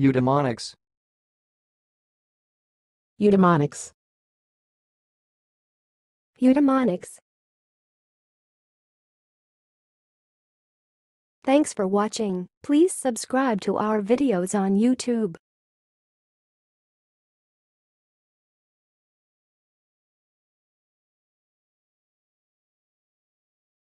Eudaimonics. Eudaimonics. Eudaimonics. Thanks for watching. Please subscribe to our videos on YouTube.